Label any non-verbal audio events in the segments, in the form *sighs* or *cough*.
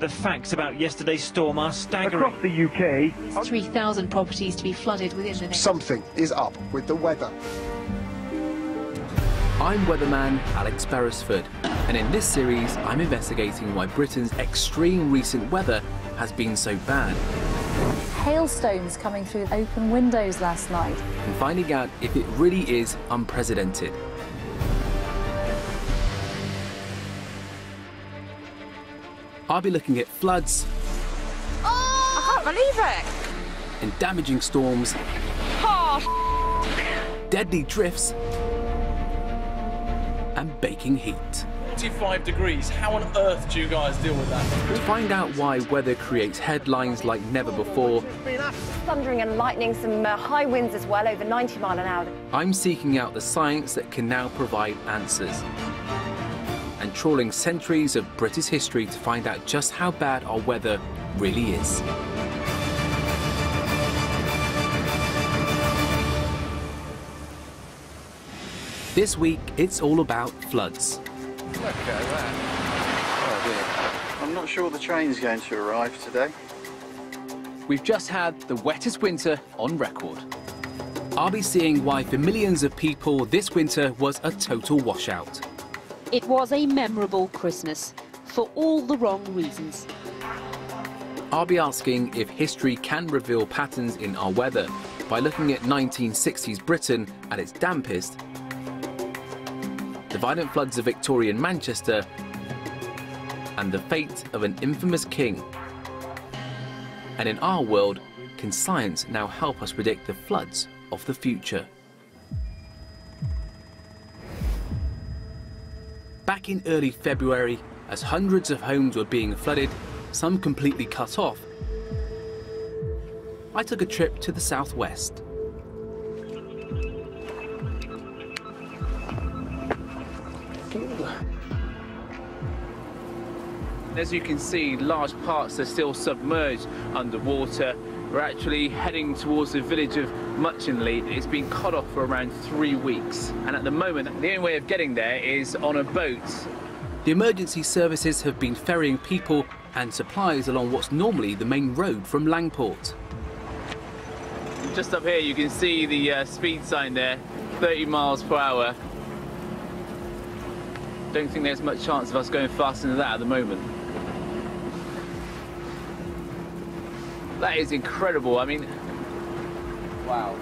The facts about yesterday's storm are staggering. Across the UK, 3,000 properties to be flooded within the next... Something is up with the weather. I'm weatherman Alex Beresford, and in this series, I'm investigating why Britain's extreme recent weather has been so bad. Hailstones coming through open windows last night. And finding out if it really is unprecedented. I'll be looking at floods. Oh! I can't believe it! And damaging storms. Oh, deadly drifts. And baking heat. 45 degrees. How on earth do you guys deal with that? To find out why weather creates headlines like never before, thundering and lightning, some uh, high winds as well, over 90 mile an hour. I'm seeking out the science that can now provide answers. Trawling centuries of British history to find out just how bad our weather really is. This week, it's all about floods. Look at that. Oh dear. I'm not sure the train's going to arrive today. We've just had the wettest winter on record. I'll be seeing why for millions of people this winter was a total washout. It was a memorable Christmas for all the wrong reasons. I'll be asking if history can reveal patterns in our weather by looking at 1960s Britain at its dampest the violent floods of Victorian Manchester, and the fate of an infamous king. And in our world, can science now help us predict the floods of the future? Back in early February, as hundreds of homes were being flooded, some completely cut off, I took a trip to the southwest. As you can see, large parts are still submerged underwater. We're actually heading towards the village of Muchelney. It's been cut off for around three weeks. And at the moment, the only way of getting there is on a boat. The emergency services have been ferrying people and supplies along what's normally the main road from Langport. Just up here, you can see the uh, speed sign there, 30 miles per hour. Don't think there's much chance of us going faster than that at the moment. That is incredible. I mean, wow.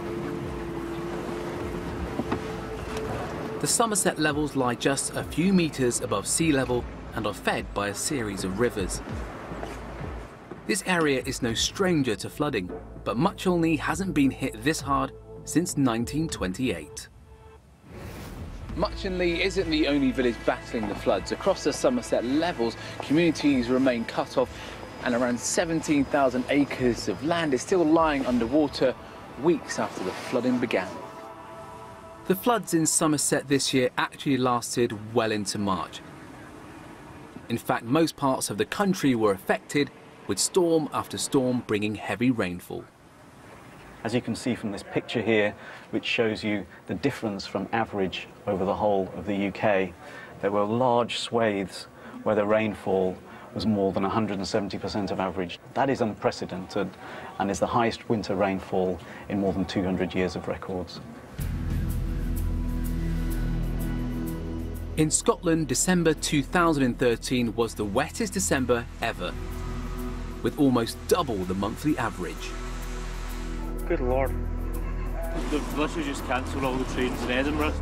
The Somerset levels lie just a few metres above sea level and are fed by a series of rivers. This area is no stranger to flooding, but Muchelney hasn't been hit this hard since 1928. Muchelney isn't the only village battling the floods. Across the Somerset levels, communities remain cut off and around 17,000 acres of land is still lying underwater weeks after the flooding began. The floods in Somerset this year actually lasted well into March. In fact, most parts of the country were affected, with storm after storm bringing heavy rainfall. As you can see from this picture here, which shows you the difference from average over the whole of the UK, there were large swathes where the rainfall was more than 170% of average. That is unprecedented and is the highest winter rainfall in more than 200 years of records. In Scotland, December 2013 was the wettest December ever, with almost double the monthly average. Good lord. They've literally just cancelled all the trains in Edinburgh.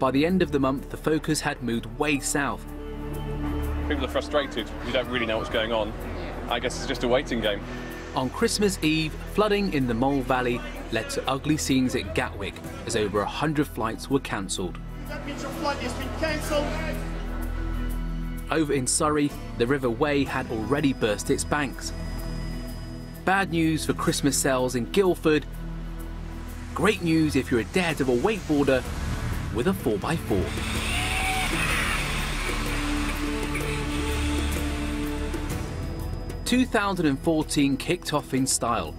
By the end of the month, the focus had moved way south People are frustrated. You don't really know what's going on. I guess it's just a waiting game. On Christmas Eve, flooding in the Mole Valley led to ugly scenes at Gatwick as over 100 flights were cancelled. Over in Surrey, the River Wey had already burst its banks. Bad news for Christmas sales in Guildford. Great news if you're a daredevil wakeboarder with a 4x4. 2014 kicked off in style.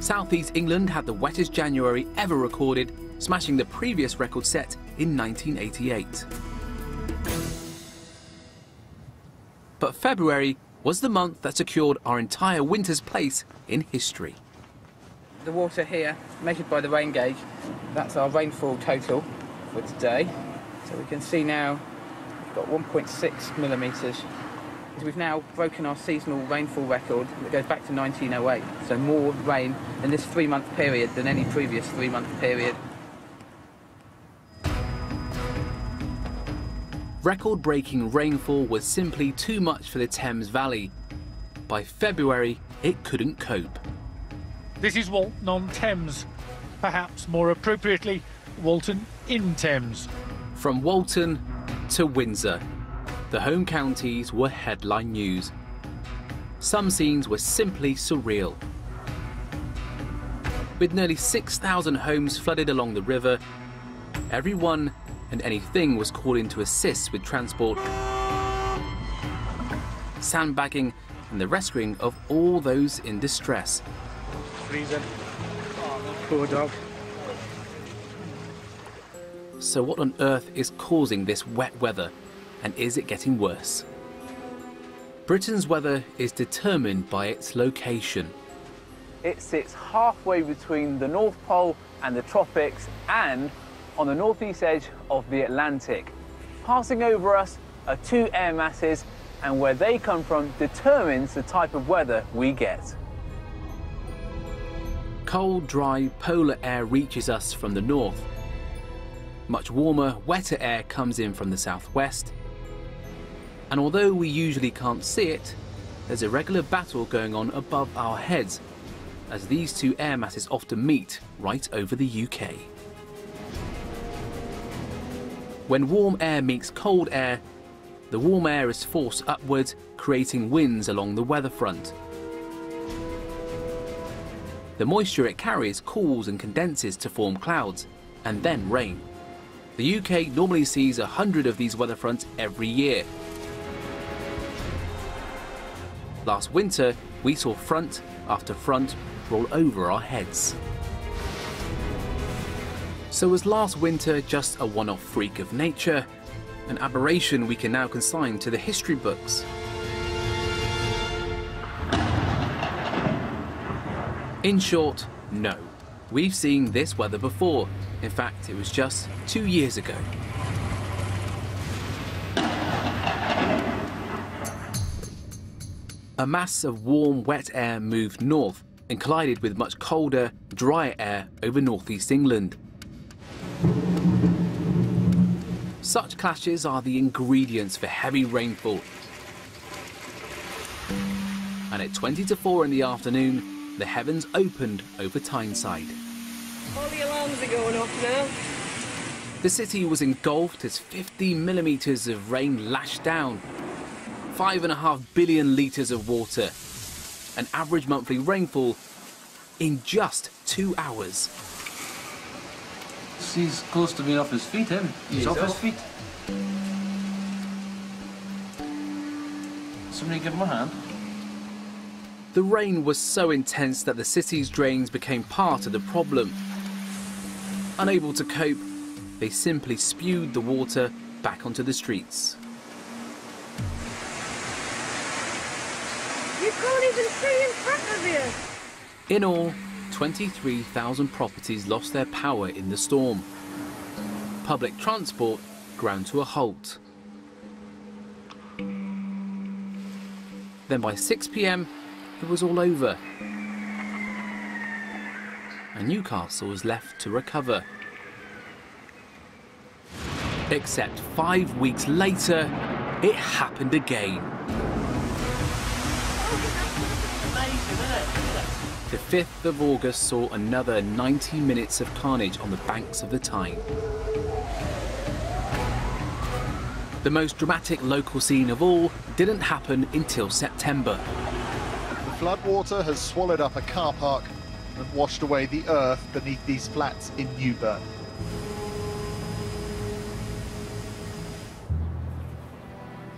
Southeast England had the wettest January ever recorded, smashing the previous record set in 1988. But February was the month that secured our entire winter's place in history. The water here, measured by the rain gauge, that's our rainfall total for today. So we can see now we've got 1.6 millimetres. We've now broken our seasonal rainfall record that goes back to 1908. So more rain in this three-month period than any previous three-month period. Record-breaking rainfall was simply too much for the Thames Valley. By February, it couldn't cope. This is Walton on Thames, perhaps more appropriately, Walton in Thames. From Walton to Windsor, the home counties were headline news. Some scenes were simply surreal. With nearly 6,000 homes flooded along the river, everyone and anything was called in to assist with transport, sandbagging, and the rescuing of all those in distress. Freezing. Poor dog. So, what on earth is causing this wet weather, and is it getting worse? Britain's weather is determined by its location. It sits halfway between the North Pole and the tropics and on the northeast edge of the Atlantic. Passing over us are two air masses and where they come from determines the type of weather we get. Cold, dry polar air reaches us from the north. Much warmer, wetter air comes in from the southwest. And although we usually can't see it, there's a regular battle going on above our heads as these two air masses often meet right over the UK. When warm air meets cold air, the warm air is forced upwards, creating winds along the weather front. The moisture it carries cools and condenses to form clouds, and then rain. The UK normally sees a hundred of these weather fronts every year. Last winter, we saw front after front roll over our heads. So was last winter just a one-off freak of nature? An aberration we can now consign to the history books? In short, no. We've seen this weather before. In fact, it was just two years ago. A mass of warm, wet air moved north and collided with much colder, drier air over northeast England. Such clashes are the ingredients for heavy rainfall. And at 20 to 4 in the afternoon, the heavens opened over Tyneside. All the alarms are going off now. The city was engulfed as 50 millimetres of rain lashed down. Five and a half billion litres of water. An average monthly rainfall in just two hours. He's close to being off his feet, him. He's, He's off, off his feet. Somebody give him a hand. The rain was so intense that the city's drains became part of the problem. Unable to cope, they simply spewed the water back onto the streets. You can't even see in front of you! In all, 23,000 properties lost their power in the storm. Public transport ground to a halt. Then by 6 pm, it was all over. And Newcastle was left to recover. Except five weeks later, it happened again. The 5th of August saw another 90 minutes of carnage on the banks of the Tyne. The most dramatic local scene of all didn't happen until September. The floodwater has swallowed up a car park and washed away the earth beneath these flats in Newburn.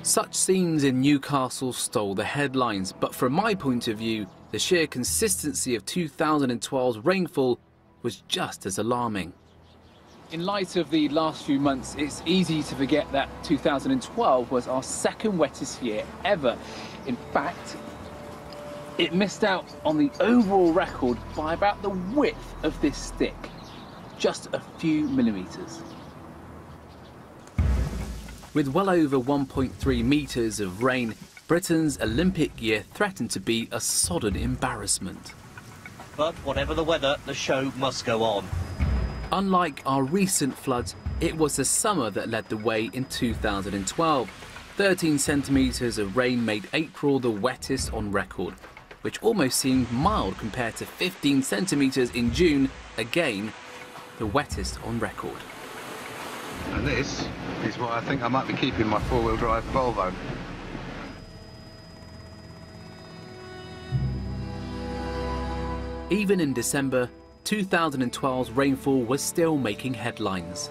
Such scenes in Newcastle stole the headlines, but from my point of view, the sheer consistency of 2012's rainfall was just as alarming. In light of the last few months, it's easy to forget that 2012 was our second wettest year ever. In fact, it missed out on the overall record by about the width of this stick, just a few millimetres. With well over 1.3 metres of rain, Britain's Olympic year threatened to be a sodden embarrassment. But whatever the weather, the show must go on. Unlike our recent floods, it was the summer that led the way in 2012. 13 centimetres of rain made April the wettest on record, which almost seemed mild compared to 15 centimetres in June, again, the wettest on record. And this is why I think I might be keeping my four-wheel drive Volvo. Even in December, 2012's rainfall was still making headlines.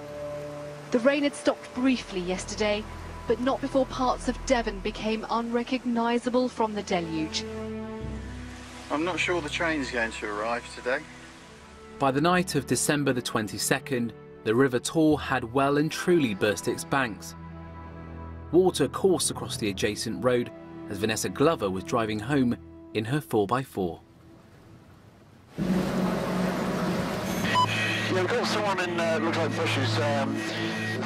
The rain had stopped briefly yesterday, but not before parts of Devon became unrecognisable from the deluge. I'm not sure the train's going to arrive today. By the night of December the 22nd, the River Taw had well and truly burst its banks. Water coursed across the adjacent road as Vanessa Glover was driving home in her 4x4. Yeah, we've got someone in, uh, looks like bushes. Um,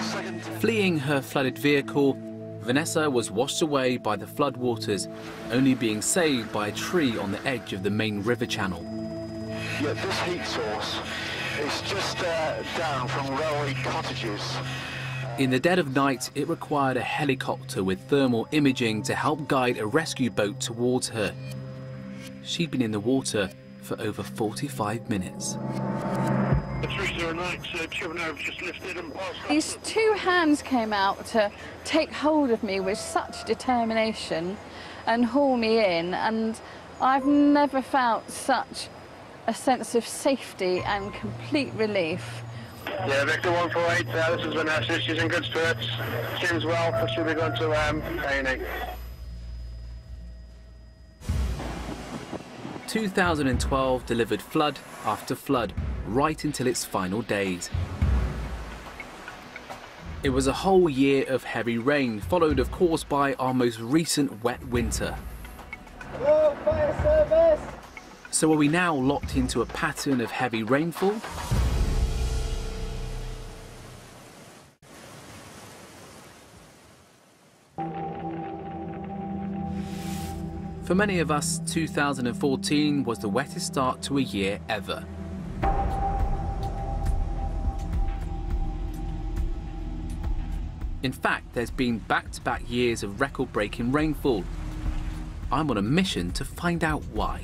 second... Fleeing her flooded vehicle, Vanessa was washed away by the floodwaters, only being saved by a tree on the edge of the main river channel. Yeah, this heat source is just uh, down from railway cottages. In the dead of night, it required a helicopter with thermal imaging to help guide a rescue boat towards her. She'd been in the water for over 45 minutes. These two hands came out to take hold of me with such determination and haul me in, and I've never felt such a sense of safety and complete relief. Yeah, Victor 148, uh, this is Vanessa. She's in good spirits. Seems well, but she'll be going to um, A&E. 2012 delivered flood after flood, right until its final days. It was a whole year of heavy rain, followed of course by our most recent wet winter. Hello, fire service! So are we now locked into a pattern of heavy rainfall? For many of us, 2014 was the wettest start to a year ever. In fact, there's been back-to-back -back years of record-breaking rainfall. I'm on a mission to find out why.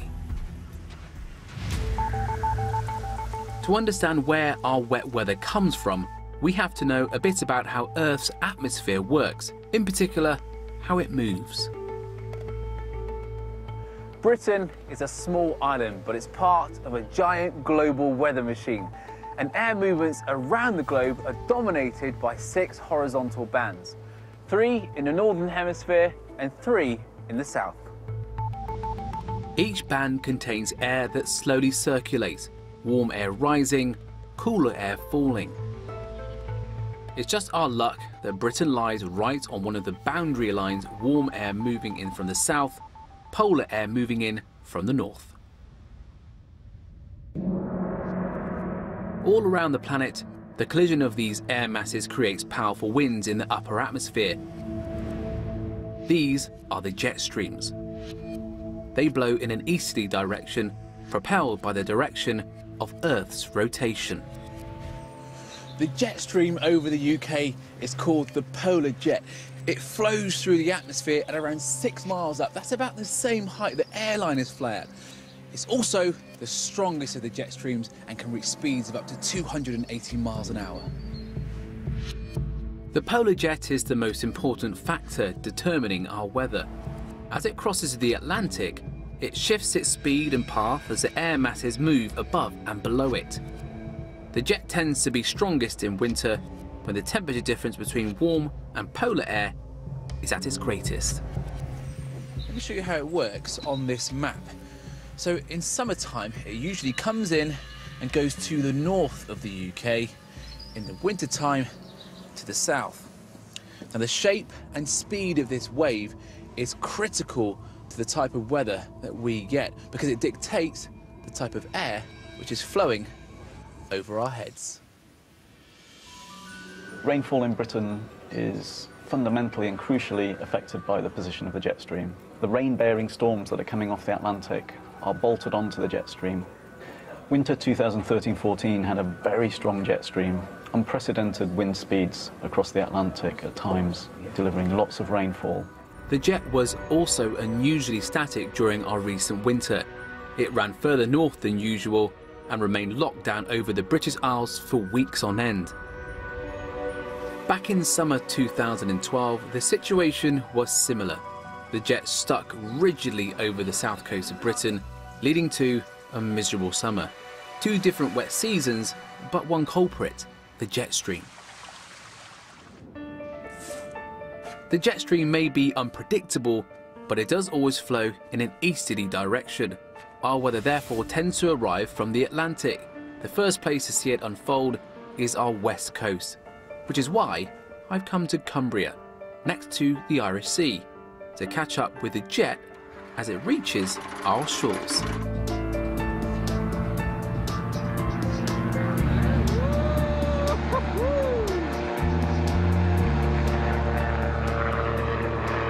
To understand where our wet weather comes from, we have to know a bit about how Earth's atmosphere works, in particular, how it moves. Britain is a small island, but it's part of a giant global weather machine. And air movements around the globe are dominated by six horizontal bands. Three in the northern hemisphere and three in the south. Each band contains air that slowly circulates, warm air rising, cooler air falling. It's just our luck that Britain lies right on one of the boundary lines, warm air moving in from the south polar air moving in from the north. All around the planet, the collision of these air masses creates powerful winds in the upper atmosphere. These are the jet streams. They blow in an easterly direction, propelled by the direction of Earth's rotation. The jet stream over the UK is called the polar jet. It flows through the atmosphere at around six miles up. That's about the same height that airliners fly at. It's also the strongest of the jet streams and can reach speeds of up to 280 miles an hour. The polar jet is the most important factor determining our weather. As it crosses the Atlantic, it shifts its speed and path as the air masses move above and below it. The jet tends to be strongest in winter when the temperature difference between warm and polar air is at its greatest. Let me show you how it works on this map. So in summertime, it usually comes in and goes to the north of the UK, in the wintertime to the south. Now, the shape and speed of this wave is critical to the type of weather that we get because it dictates the type of air which is flowing over our heads. Rainfall in Britain is fundamentally and crucially affected by the position of the jet stream. The rain-bearing storms that are coming off the Atlantic are bolted onto the jet stream. Winter 2013-14 had a very strong jet stream, unprecedented wind speeds across the Atlantic at times, delivering lots of rainfall. The jet was also unusually static during our recent winter. It ran further north than usual and remained locked down over the British Isles for weeks on end. Back in summer 2012, the situation was similar. The jet stuck rigidly over the south coast of Britain, leading to a miserable summer. Two different wet seasons, but one culprit, the jet stream. The jet stream may be unpredictable, but it does always flow in an easterly direction. Our weather therefore tends to arrive from the Atlantic. The first place to see it unfold is our west coast which is why I've come to Cumbria, next to the Irish Sea, to catch up with the jet as it reaches our shores.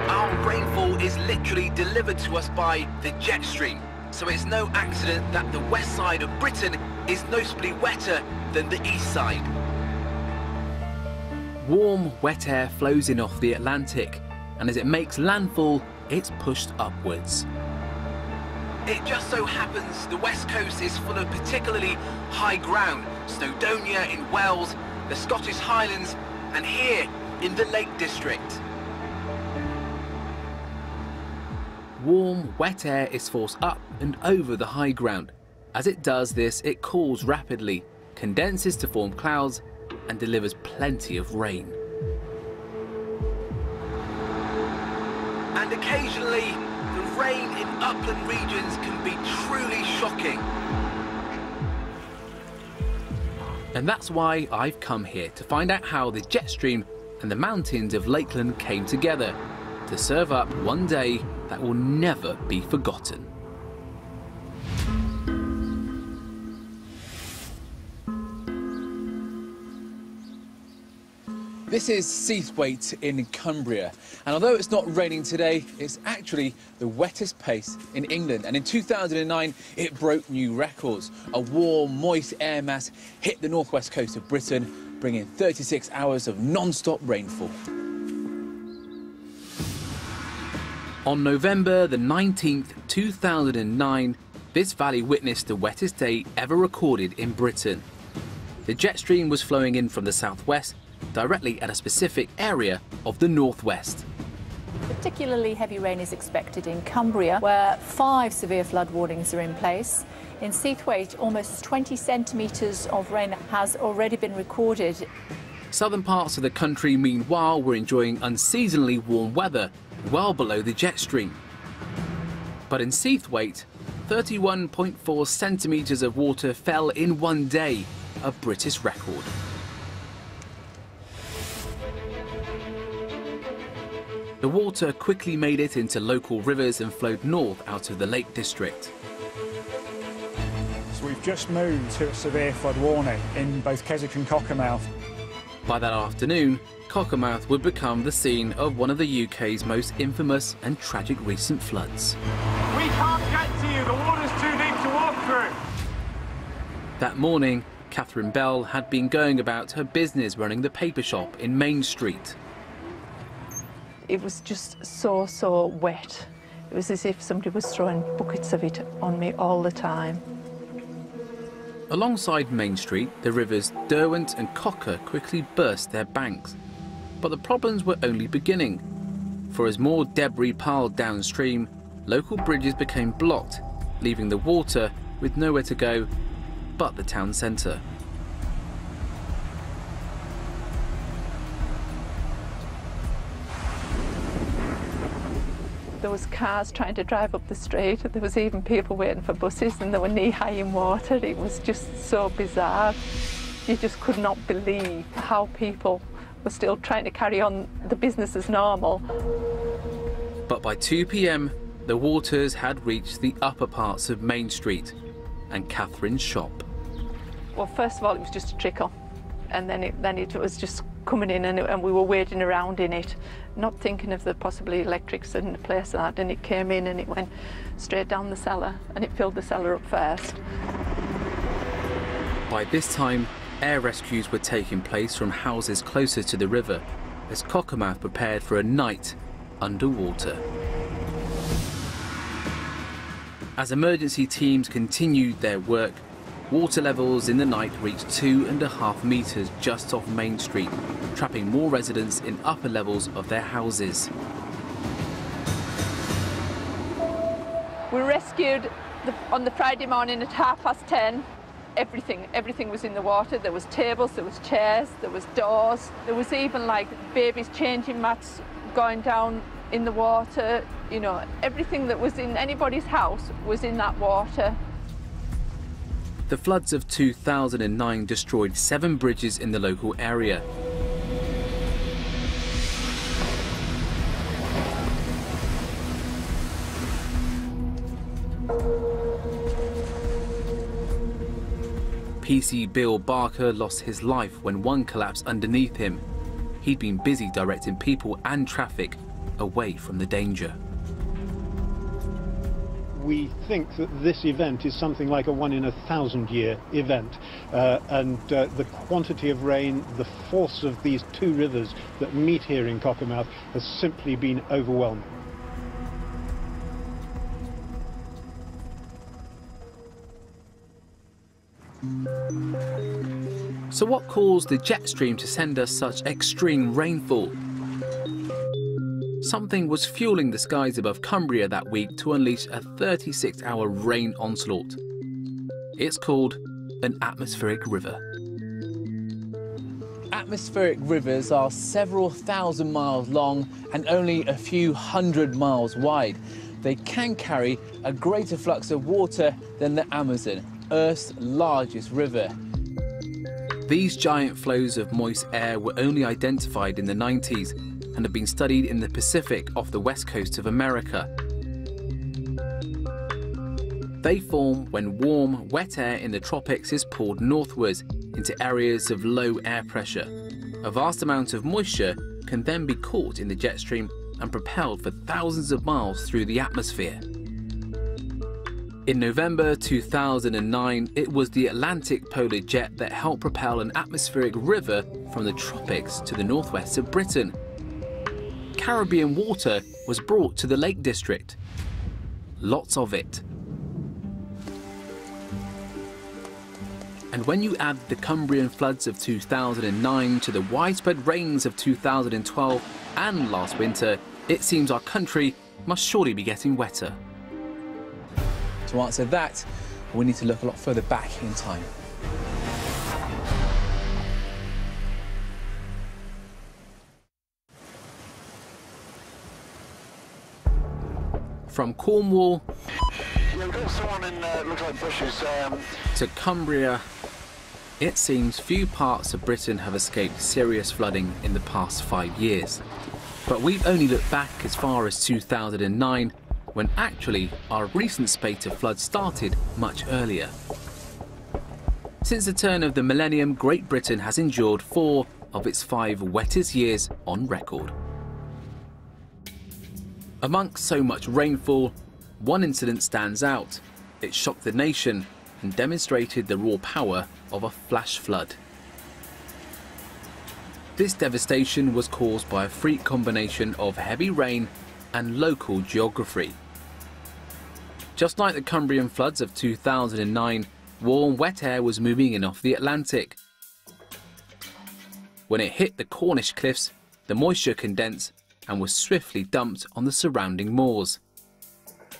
Our rainfall is literally delivered to us by the jet stream, so it's no accident that the west side of Britain is noticeably wetter than the east side. Warm, wet air flows in off the Atlantic, and as it makes landfall, it's pushed upwards. It just so happens the west coast is full of particularly high ground, Snowdonia in Wales, the Scottish Highlands, and here in the Lake District. Warm, wet air is forced up and over the high ground. As it does this, it cools rapidly, condenses to form clouds, and delivers plenty of rain. And occasionally, the rain in upland regions can be truly shocking. And that's why I've come here to find out how the jet stream and the mountains of Lakeland came together to serve up one day that will never be forgotten. This is Seathwaite in Cumbria, and although it's not raining today, it's actually the wettest pace in England. And in 2009, it broke new records. A warm, moist air mass hit the northwest coast of Britain, bringing 36 hours of non-stop rainfall. On November the 19th, 2009, this valley witnessed the wettest day ever recorded in Britain. The jet stream was flowing in from the southwest directly at a specific area of the northwest. Particularly heavy rain is expected in Cumbria, where five severe flood warnings are in place. In Seathwaite, almost 20 centimetres of rain has already been recorded. Southern parts of the country, meanwhile, were enjoying unseasonably warm weather, well below the jet stream. But in Seathwaite, 31.4 centimetres of water fell in one day, a British record. The water quickly made it into local rivers and flowed north out of the Lake District. So we've just moved to a severe flood warning in both Keswick and Cockermouth. By that afternoon, Cockermouth would become the scene of one of the UK's most infamous and tragic recent floods. We can't get to you, the water's too deep to walk through. That morning, Catherine Bell had been going about her business running the paper shop in Main Street. It was just so, so wet. It was as if somebody was throwing buckets of it on me all the time. Alongside Main Street, the rivers Derwent and Cocker quickly burst their banks. But the problems were only beginning. For as more debris piled downstream, local bridges became blocked, leaving the water with nowhere to go but the town centre. There was cars trying to drive up the street. There was even people waiting for buses and they were knee-high in water. It was just so bizarre. you just could not believe how people were still trying to carry on the business as normal. But by 2 pm, the waters had reached the upper parts of Main Street and Catherine's shop. Well, first of all, it was just a trickle, and then it, then it was just coming in, and, and we were wading around in it, not thinking of the possibly electrics in the place that, and it came in and it went straight down the cellar, and it filled the cellar up first. By this time, air rescues were taking place from houses closer to the river as Cockermouth prepared for a night underwater. As emergency teams continued their work, water levels in the night reached two and a half metres just off Main Street, trapping more residents in upper levels of their houses. We rescued the, on the Friday morning at half past ten. Everything, everything was in the water. There was tables, there was chairs, there was doors. There was even like babies changing mats going down in the water. You know, everything that was in anybody's house was in that water. The floods of 2009 destroyed seven bridges in the local area. PC Bill Barker lost his life when one collapsed underneath him. He'd been busy directing people and traffic away from the danger. We think that this event is something like a one in a thousand year event uh, and uh, the quantity of rain, the force of these two rivers that meet here in Cockermouth has simply been overwhelming. So what caused the jet stream to send us such extreme rainfall? Something was fueling the skies above Cumbria that week to unleash a 36-hour rain onslaught. It's called an atmospheric river. Atmospheric rivers are several thousand miles long and only a few hundred miles wide. They can carry a greater flux of water than the Amazon, Earth's largest river. These giant flows of moist air were only identified in the 90s and have been studied in the Pacific off the west coast of America. They form when warm, wet air in the tropics is pulled northwards into areas of low air pressure. A vast amount of moisture can then be caught in the jet stream and propelled for thousands of miles through the atmosphere. In November 2009, it was the Atlantic polar jet that helped propel an atmospheric river from the tropics to the northwest of Britain. Caribbean water was brought to the Lake District. Lots of it. And when you add the Cumbrian floods of 2009 to the widespread rains of 2012 and last winter, it seems our country must surely be getting wetter. To answer that, we need to look a lot further back in time. From Cornwall Yeah, we've got someone in, uh, looks like bushes. Um, to Cumbria, it seems few parts of Britain have escaped serious flooding in the past five years. But we've only looked back as far as 2009, when actually our recent spate of floods started much earlier. Since the turn of the millennium, Great Britain has endured four of its five wettest years on record. Amongst so much rainfall, one incident stands out. It shocked the nation and demonstrated the raw power of a flash flood. This devastation was caused by a freak combination of heavy rain and local geography. Just like the Cumbrian floods of 2009, warm, wet air was moving in off the Atlantic. When it hit the Cornish cliffs, the moisture condensed and was swiftly dumped on the surrounding moors.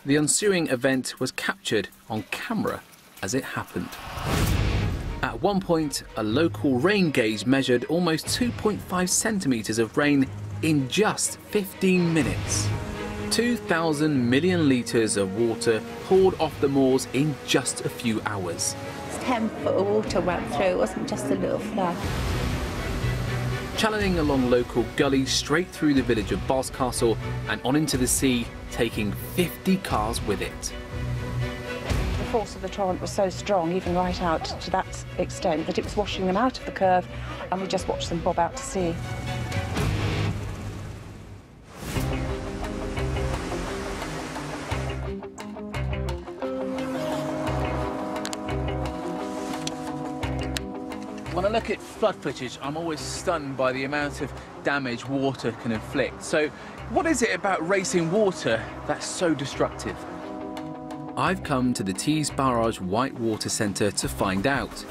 The ensuing event was captured on camera as it happened. At one point, a local rain gauge measured almost 2.5 centimetres of rain in just 15 minutes. 2,000 million litres of water poured off the moors in just a few hours. 10 foot of water went through, it wasn't just a little flood. Channeling along local gullies straight through the village of Boscastle and on into the sea, taking 50 cars with it. The force of the torrent was so strong, even right out to that extent, that it was washing them out of the curve, and we just watched them bob out to sea. Flood footage, I'm always stunned by the amount of damage water can inflict. So, what is it about racing water that's so destructive? I've come to the Tees Barrage Whitewater Centre to find out.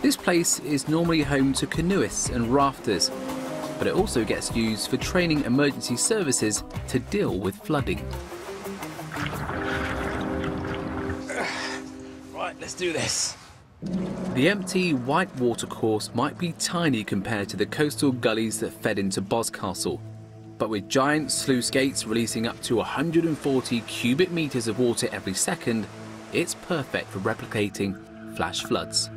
This place is normally home to canoeists and rafters, but it also gets used for training emergency services to deal with flooding. *sighs* Right, let's do this. The empty whitewater course might be tiny compared to the coastal gullies that fed into Boscastle, but with giant sluice gates releasing up to 140 cubic metres of water every second, it's perfect for replicating flash floods.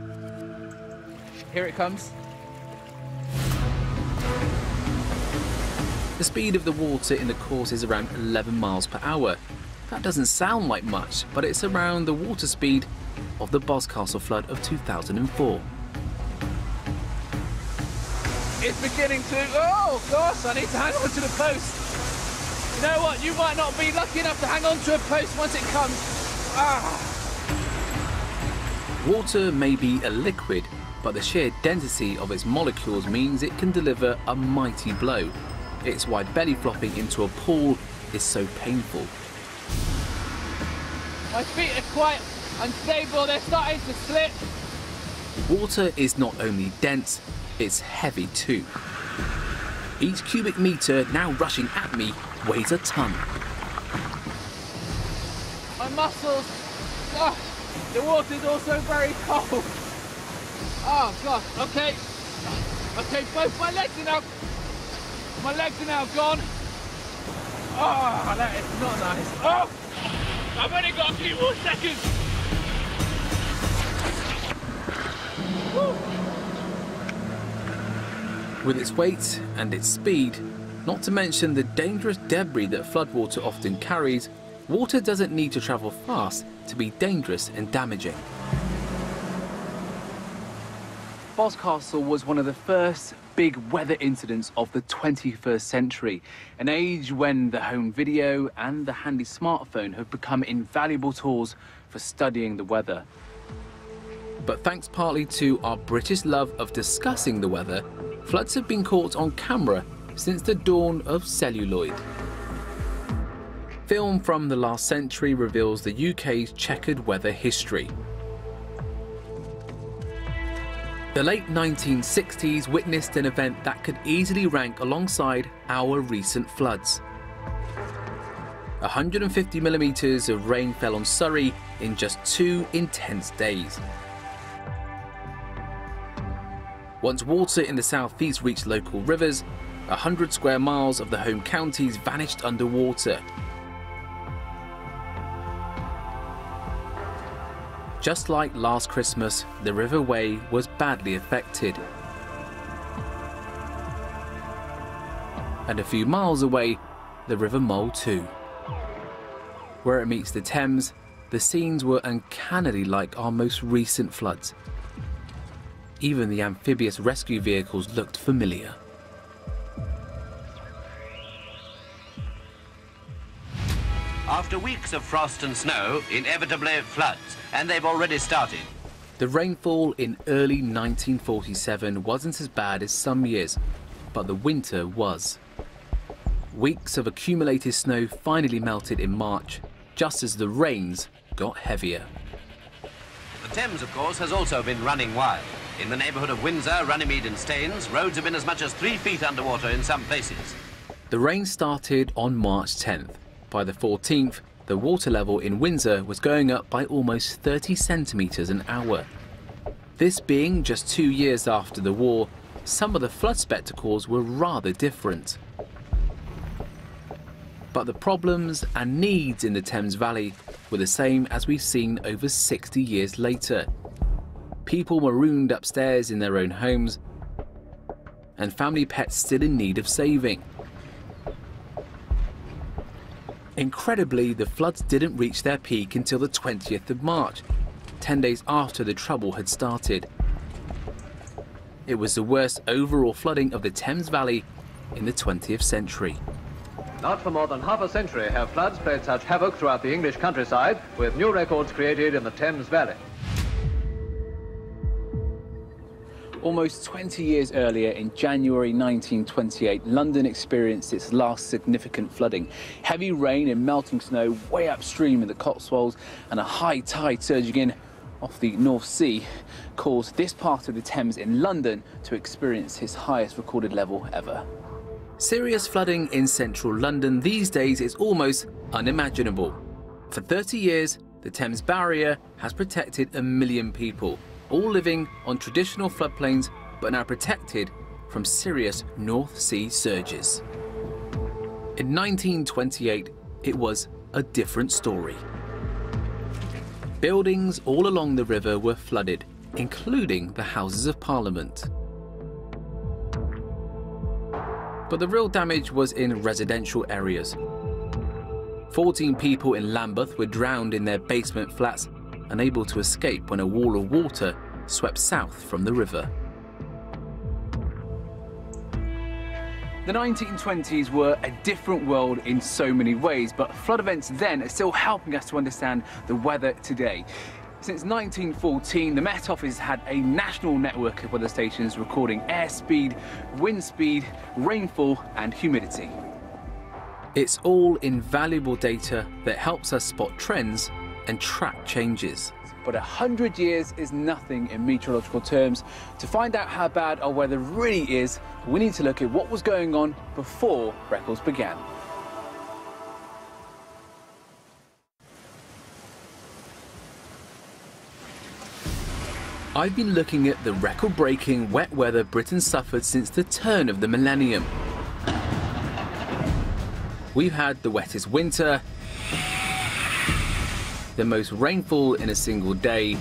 Here it comes. The speed of the water in the course is around 11 miles per hour. That doesn't sound like much, but it's around the water speed of the Boscastle flood of 2004. It's beginning to... Oh, gosh, I need to hang on to the post. You know what? You might not be lucky enough to hang on to a post once it comes. Ah. Water may be a liquid, but the sheer density of its molecules means it can deliver a mighty blow. It's why belly flopping into a pool is so painful. My feet are quite unstable, they're starting to slip. Water is not only dense, it's heavy too. Each cubic metre now rushing at me weighs a ton. My muscles, oh, the water's also very cold. Oh God, okay. Okay, both my legs are now, my legs are now gone. Oh, that is not nice. Oh, I've only got a few more seconds. With its weight and its speed, not to mention the dangerous debris that floodwater often carries, water doesn't need to travel fast to be dangerous and damaging. Boscastle was one of the first big weather incidents of the 21st century, an age when the home video and the handy smartphone have become invaluable tools for studying the weather. But thanks partly to our British love of discussing the weather, floods have been caught on camera since the dawn of celluloid. Film from the last century reveals the UK's checkered weather history. The late 1960s witnessed an event that could easily rank alongside our recent floods. 150 millimetres of rain fell on Surrey in just two intense days. Once water in the southeast reached local rivers, 100 square miles of the home counties vanished underwater. Just like last Christmas, the River Wey was badly affected. And a few miles away, the River Mole too. Where it meets the Thames, the scenes were uncannily like our most recent floods. Even the amphibious rescue vehicles looked familiar. After weeks of frost and snow, inevitably floods, and they've already started. The rainfall in early 1947 wasn't as bad as some years, but the winter was. Weeks of accumulated snow finally melted in March, just as the rains got heavier. The Thames, of course, has also been running wild. In the neighbourhood of Windsor, Runnymede and Staines, roads have been as much as three feet underwater in some places. The rain started on March 10th. By the 14th, the water level in Windsor was going up by almost 30 centimetres an hour. This being just two years after the war, some of the flood spectacles were rather different. But the problems and needs in the Thames Valley were the same as we've seen over 60 years later. people marooned upstairs in their own homes, and family pets still in need of saving. Incredibly, the floods didn't reach their peak until the 20th of March, 10 days after the trouble had started. It was the worst overall flooding of the Thames Valley in the 20th century. Not for more than half a century have floods played such havoc throughout the English countryside, with new records created in the Thames Valley. Almost 20 years earlier, in January 1928, London experienced its last significant flooding. Heavy rain and melting snow way upstream in the Cotswolds and a high tide surging in off the North Sea caused this part of the Thames in London to experience its highest recorded level ever. Serious flooding in central London these days is almost unimaginable. For 30 years, the Thames Barrier has protected a million people, all living on traditional floodplains but now protected from serious North Sea surges. In 1928, it was a different story. Buildings all along the river were flooded, including the Houses of Parliament. But the real damage was in residential areas. 14 people in Lambeth were drowned in their basement flats unable to escape when a wall of water swept south from the river. The 1920s were a different world in so many ways, but flood events then are still helping us to understand the weather today. Since 1914, the Met Office had a national network of weather stations recording airspeed, wind speed, rainfall and humidity. It's all invaluable data that helps us spot trends and track changes. But 100 years is nothing in meteorological terms. To find out how bad our weather really is, we need to look at what was going on before records began. I've been looking at the record-breaking wet weather Britain suffered since the turn of the millennium. We've had the wettest winter, the most rainfall in a single day,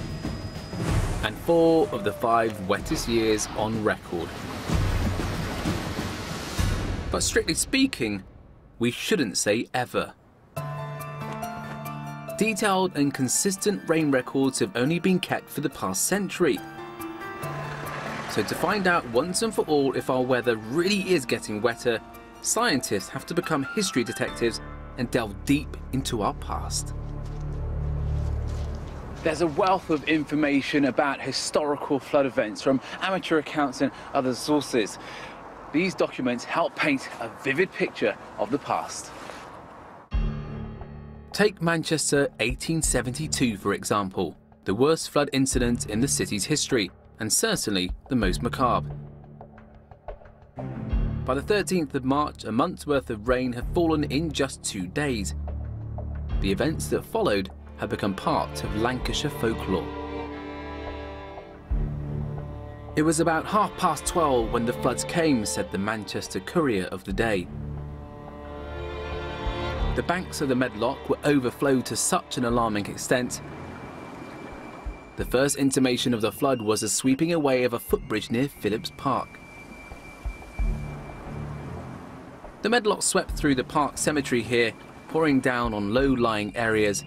and four of the five wettest years on record. But strictly speaking, we shouldn't say ever. Detailed and consistent rain records have only been kept for the past century. So to find out once and for all if our weather really is getting wetter, scientists have to become history detectives and delve deep into our past. There's a wealth of information about historical flood events from amateur accounts and other sources. These documents help paint a vivid picture of the past. Take Manchester 1872 for example, the worst flood incident in the city's history, and certainly the most macabre. By the 13th of March, a month's worth of rain had fallen in just two days. The events that followed had become part of Lancashire folklore. It was about half past 12 when the floods came, said the Manchester Courier of the day. The banks of the Medlock were overflowed to such an alarming extent. The first intimation of the flood was the sweeping away of a footbridge near Phillips Park. The Medlock swept through the park cemetery here, pouring down on low-lying areas,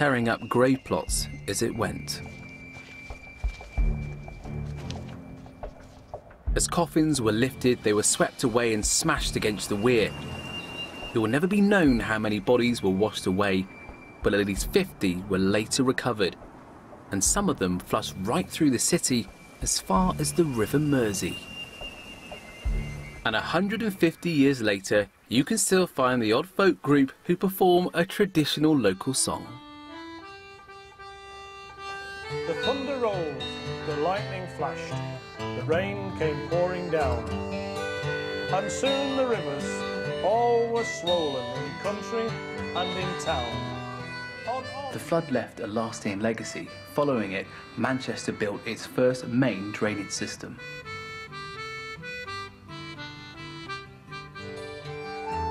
tearing up grave plots as it went. As coffins were lifted, they were swept away and smashed against the weir. It will never be known how many bodies were washed away, but at least 50 were later recovered, and some of them flushed right through the city as far as the River Mersey. And 150 years later, you can still find the odd folk group who perform a traditional local song. Flashed, the rain came pouring down, and soon the rivers all were swollen in country and in town. The flood left a lasting legacy. Following it, Manchester built its first main drainage system.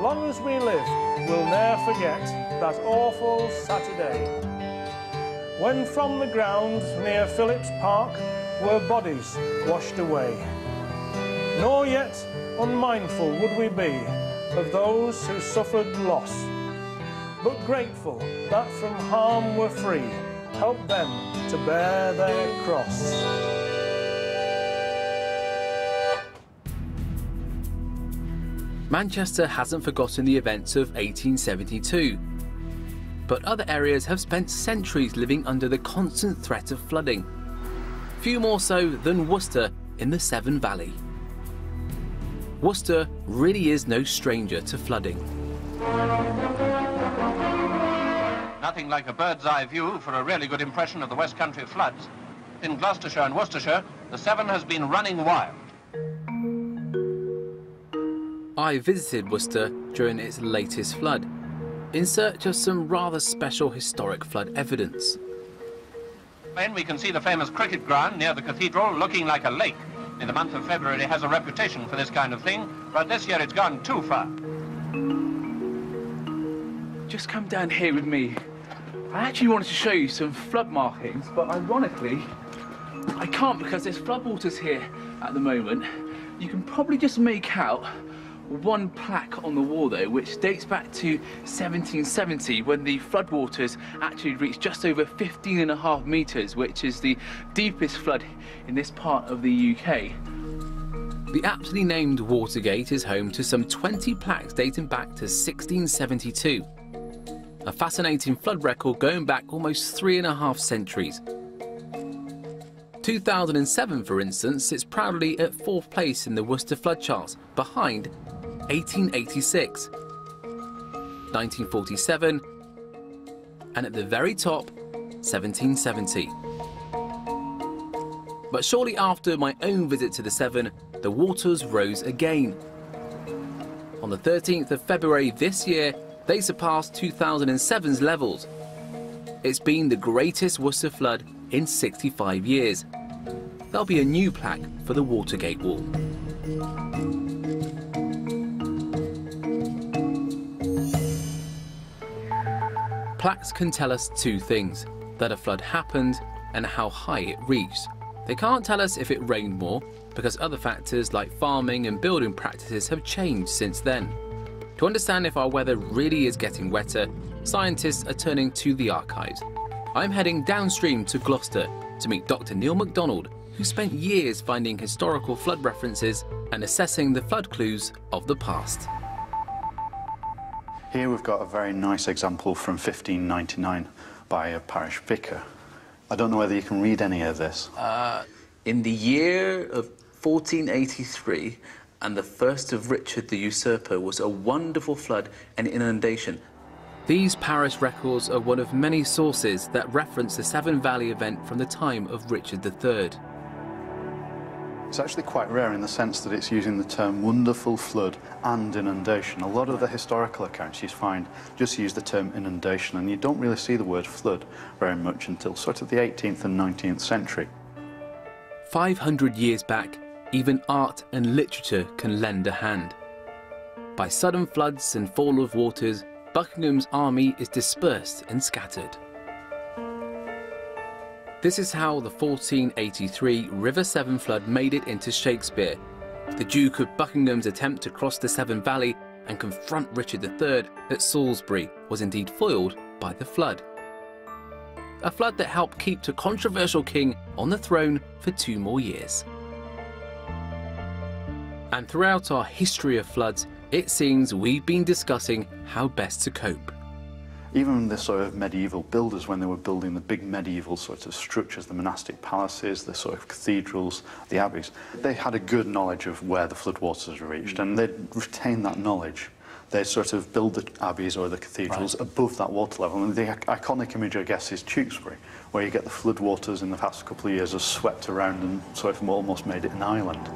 Long as we live, we'll ne'er forget that awful Saturday when from the ground near Phillips Park were bodies washed away. Nor yet unmindful would we be of those who suffered loss, but grateful that from harm were free, help them to bear their cross. Manchester hasn't forgotten the events of 1872. But other areas have spent centuries living under the constant threat of flooding. Few more so than Worcester in the Severn Valley. Worcester really is no stranger to flooding. Nothing like a bird's eye view for a really good impression of the West Country floods. In Gloucestershire and Worcestershire, the Severn has been running wild. I visited Worcester during its latest flood, in search of some rather special historic flood evidence. Then we can see the famous cricket ground near the cathedral looking like a lake. In the month of February it has a reputation for this kind of thing, but this year it's gone too far. Just come down here with me. I actually wanted to show you some flood markings, but ironically, I can't because there's floodwaters here at the moment. You can probably just make out one plaque on the wall though, which dates back to 1770 when the floodwaters actually reached just over 15 and a half metres, which is the deepest flood in this part of the UK. The aptly named Watergate is home to some 20 plaques dating back to 1672. A fascinating flood record going back almost three and a half centuries. 2007, for instance, sits proudly at fourth place in the Worcester flood charts, behind 1886, 1947, and at the very top, 1770. But shortly after my own visit to the Severn, the waters rose again. On the 13th of February this year, they surpassed 2007's levels. It's been the greatest Worcester flood in 65 years. There'll be a new plaque for the Watergate Wall. Plaques can tell us two things, that a flood happened and how high it reached. They can't tell us if it rained more, because other factors like farming and building practices have changed since then. To understand if our weather really is getting wetter, scientists are turning to the archives. I'm heading downstream to Gloucester to meet Dr Neil MacDonald, who spent years finding historical flood references and assessing the flood clues of the past. Here we've got a very nice example from 1599 by a parish vicar. I don't know whether you can read any of this. Uh, in the year of 1483 and the first of Richard the Usurper was a wonderful flood and inundation. These parish records are one of many sources that reference the Severn Valley event from the time of Richard III. It's actually quite rare in the sense that it's using the term wonderful flood and inundation. A lot of the historical accounts you find just use the term inundation and you don't really see the word flood very much until sort of the 18th and 19th century. 500 years back, even art and literature can lend a hand. By sudden floods and fall of waters, Buckingham's army is dispersed and scattered. This is how the 1483 River Severn flood made it into Shakespeare. The Duke of Buckingham's attempt to cross the Severn Valley and confront Richard III at Salisbury was indeed foiled by the flood. A flood that helped keep the controversial king on the throne for two more years. And throughout our history of floods, it seems we've been discussing how best to cope. Even the sort of medieval builders, when they were building the big medieval sort of structures, the monastic palaces, the sort of cathedrals, the abbeys, they had a good knowledge of where the floodwaters reached, and they'd retain that knowledge. They sort of build the abbeys or the cathedrals right. above that water level. And the iconic image, I guess, is Tewkesbury, where you get the floodwaters in the past couple of years have swept around and sort of almost made it an island.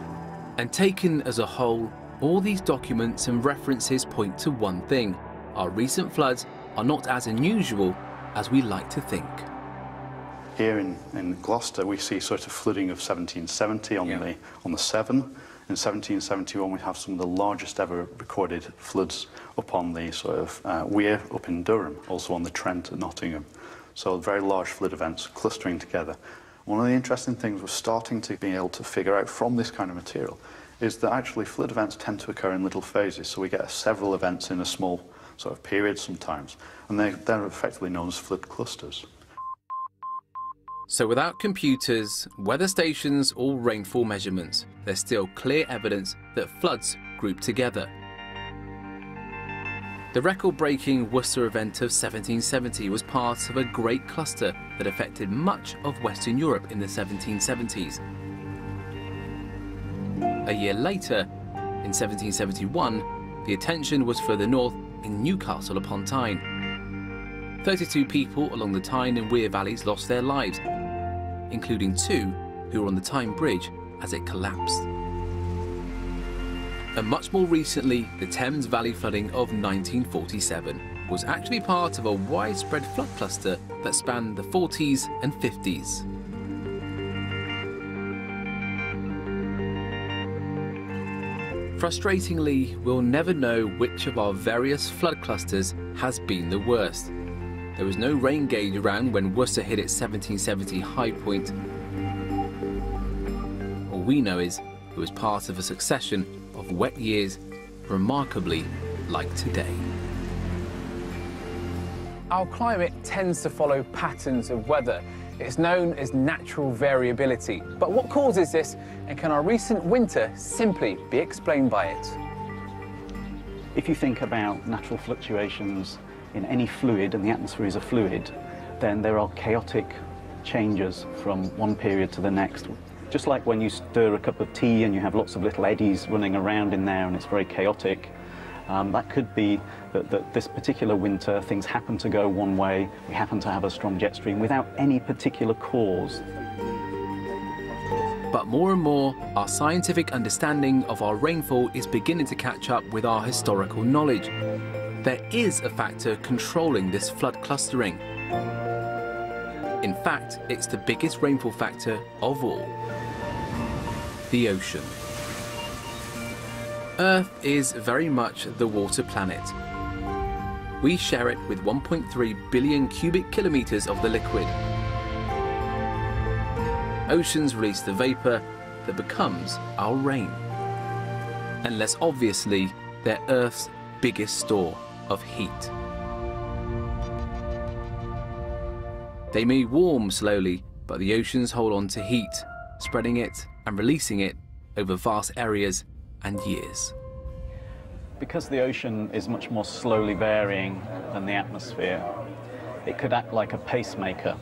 And taken as a whole, all these documents and references point to one thing. Our recent floods are not as unusual as we like to think. Here in, in Gloucester, we see sort of flooding of 1770 on, yeah. the, on the Severn. In 1771, we have some of the largest ever recorded floods up on the sort of uh, Wear up in Durham, also on the Trent at Nottingham. So very large flood events clustering together. One of the interesting things we're starting to be able to figure out from this kind of material is that actually flood events tend to occur in little phases. So we get several events in a small sort of period sometimes, and they, they're effectively known as flood clusters. So without computers, weather stations or rainfall measurements, there's still clear evidence that floods group together. The record-breaking Worcester event of 1770 was part of a great cluster that affected much of Western Europe in the 1770s. A year later, in 1771, the attention was further north in Newcastle upon Tyne. 32 people along the Tyne and Wear valleys lost their lives, including two who were on the Tyne Bridge as it collapsed. And much more recently, the Thames Valley flooding of 1947 was actually part of a widespread flood cluster that spanned the 40s and 50s. Frustratingly, we'll never know which of our various flood clusters has been the worst. There was no rain gauge around when Worcester hit its 1770 high point. All we know is it was part of a succession of wet years, remarkably like today. Our climate tends to follow patterns of weather. It's known as natural variability. But what causes this, and can our recent winter simply be explained by it? If you think about natural fluctuations in any fluid, and the atmosphere is a fluid, then there are chaotic changes from one period to the next. Just like when you stir a cup of tea and you have lots of little eddies running around in there and it's very chaotic, um, that could be that, that, this particular winter things happen to go one way, we happen to have a strong jet stream without any particular cause. But more and more, our scientific understanding of our rainfall is beginning to catch up with our historical knowledge. There is a factor controlling this flood clustering. In fact, it's the biggest rainfall factor of all. The ocean. Earth is very much the water planet. We share it with 1.3 billion cubic kilometres of the liquid. Oceans release the vapour that becomes our rain. And less obviously, they're Earth's biggest store of heat. They may warm slowly, but the oceans hold on to heat, spreading it and releasing it over vast areas and years. Because the ocean is much more slowly varying than the atmosphere, it could act like a pacemaker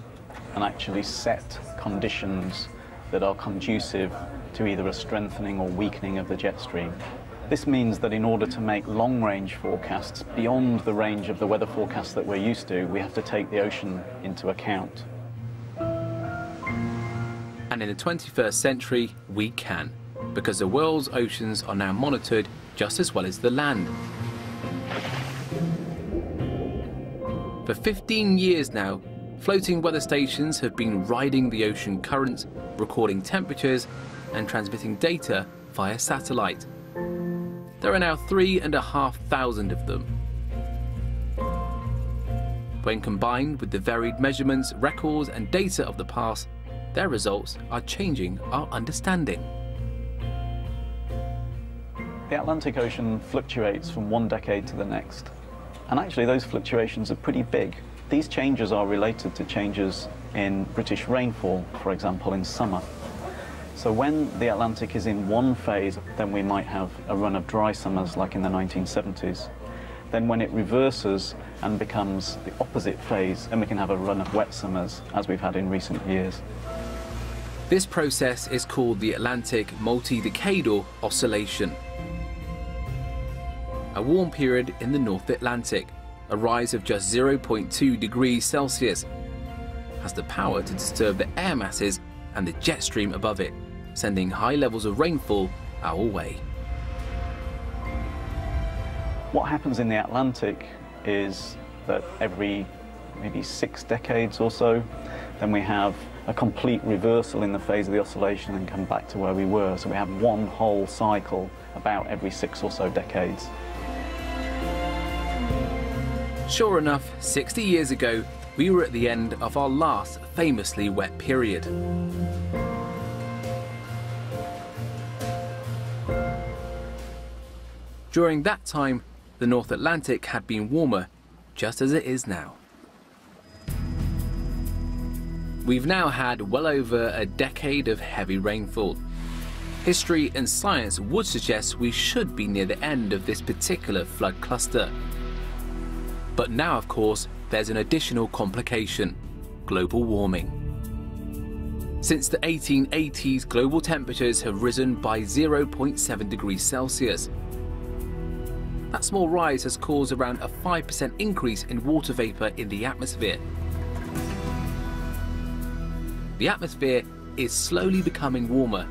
and actually set conditions that are conducive to either a strengthening or weakening of the jet stream. This means that in order to make long-range forecasts beyond the range of the weather forecasts that we're used to, we have to take the ocean into account. And in the 21st century, we can, because the world's oceans are now monitored just as well as the land. For 15 years now, floating weather stations have been riding the ocean currents, recording temperatures and transmitting data via satellite. There are now three and a half thousand of them. When combined with the varied measurements, records and data of the past, their results are changing our understanding. The Atlantic Ocean fluctuates from one decade to the next. And actually those fluctuations are pretty big. These changes are related to changes in British rainfall, for example, in summer. So when the Atlantic is in one phase, then we might have a run of dry summers like in the 1970s. Then when it reverses and becomes the opposite phase, then we can have a run of wet summers, as we've had in recent years. This process is called the Atlantic Multi-Decadal Oscillation. A warm period in the North Atlantic, a rise of just 0.2 degrees Celsius, has the power to disturb the air masses and the jet stream above it, sending high levels of rainfall our way. What happens in the Atlantic is that every maybe six decades or so, then we have a complete reversal in the phase of the oscillation and come back to where we were. So we have one whole cycle about every six or so decades. Sure enough, 60 years ago, we were at the end of our last famously wet period. During that time, the North Atlantic had been warmer, just as it is now. We've now had well over a decade of heavy rainfall. History and science would suggest we should be near the end of this particular flood cluster. But now, of course, there's an additional complication global warming. Since the 1880s, global temperatures have risen by 0.7 degrees Celsius, that small rise has caused around a 5% increase in water vapour in the atmosphere. The atmosphere is slowly becoming warmer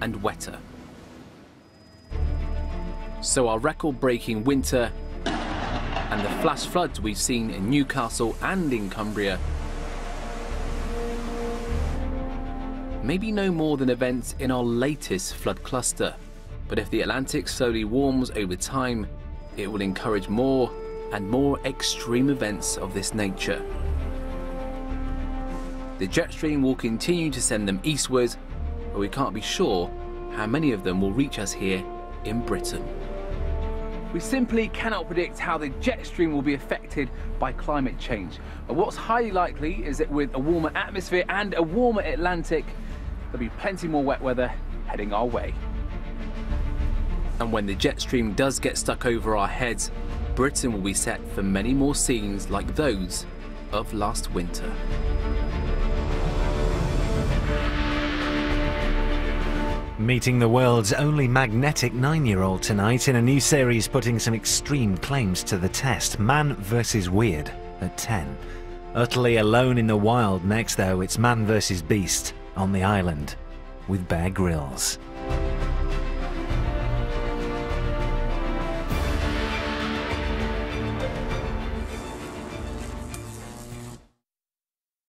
and wetter. So our record-breaking winter and the flash floods we've seen in Newcastle and in Cumbria may be no more than events in our latest flood cluster. But if the Atlantic slowly warms over time, it will encourage more and more extreme events of this nature. The jet stream will continue to send them eastwards, but we can't be sure how many of them will reach us here in Britain. We simply cannot predict how the jet stream will be affected by climate change. But what's highly likely is that with a warmer atmosphere and a warmer Atlantic, there'll be plenty more wet weather heading our way. And when the jet stream does get stuck over our heads, Britain will be set for many more scenes like those of last winter. Meeting the world's only magnetic nine-year-old tonight in a new series putting some extreme claims to the test. Man vs. Weird at 10. Utterly alone in the wild next though, it's Man vs. Beast on the island with Bear Grylls.